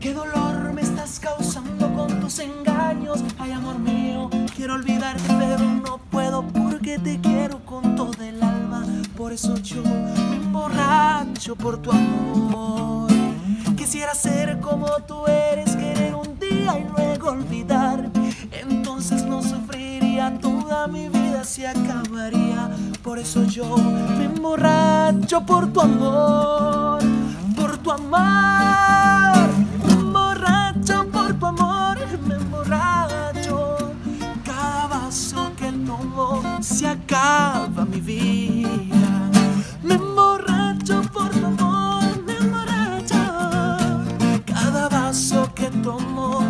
Qué dolor me estás causando con tus engaños. Ay, amor mío, quiero olvidarte, pero no puedo porque te quiero con todo el alma. Por eso yo me emborracho por tu amor. Quisiera ser como tú eres, querer un día y luego olvidar. Entonces no sufriría toda mi vida, se acabaría. Por eso yo me emborracho por tu amor, por tu amor. paso que tomo se acaba mi vida. Me emborracho por tu amor, me emborracho. Cada vaso que tomo